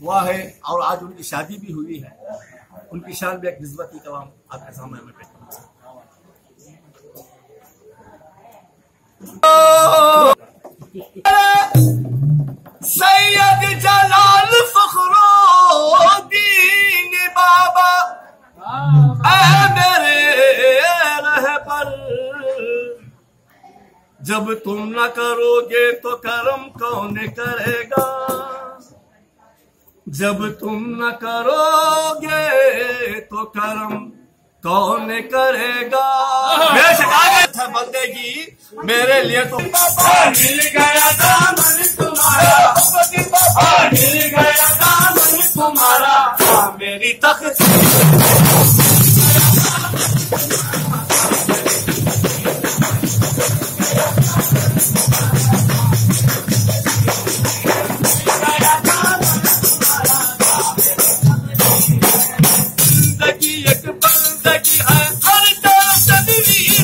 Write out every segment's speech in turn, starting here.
ہوا ہے اور آج ان کی شادی بھی ہوئی ہے۔ ان کی شان بھی ایک نسبتی کلام آپ کے سامنے میں پیش کروں سید جلال فخر دین بابا، اے میرے رہبر، جب تم نہ کرو گے تو کرم کون کرے گا؟ جب تم نہ کرو گے تو کرم کون کرے گا؟ میرے شکایت اچھا بندے گی میرے لیے تو مل گیا دامن تمہارا۔ مل گیا دامن تمہارا۔ میری تخت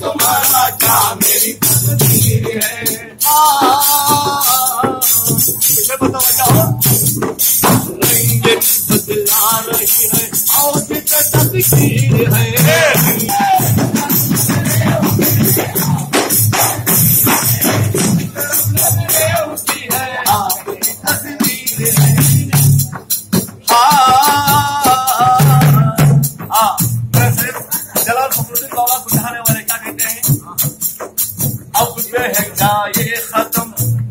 تمہارا کیا میری ہے بدلا رہی ہے اور ہے جلال فخر الدین بابا کو والے کیا کہتے ہیں؟ اب بہ جائے ختم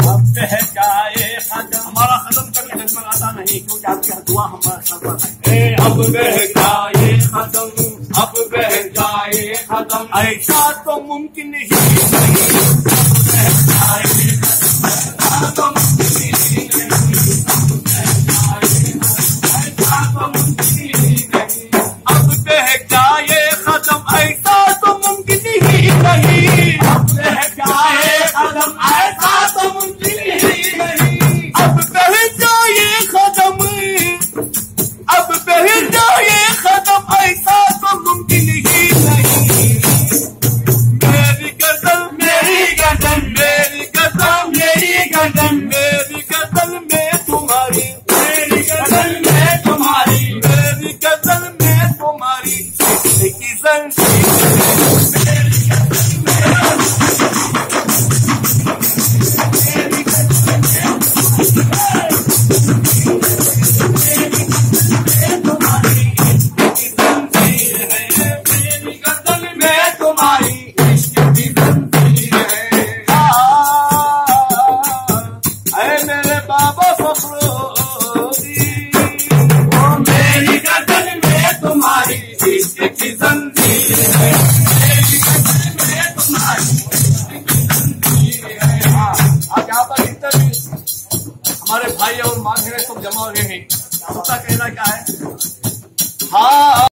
اب بہ جائے ختم ہمارا ختم کبھی جسمن آتا نہیں، کیونکہ آپ کی دعا ہمارا سر ہے۔ اب بہ جائے ختم اب بہ جائے ختم ایسا تو ممکن نہیں Paris, c'est se petits ہمارے بھائی اور ماں بہنیں سب جمع ہوئے ہیں۔ کا کہنا کیا ہے؟ ہاں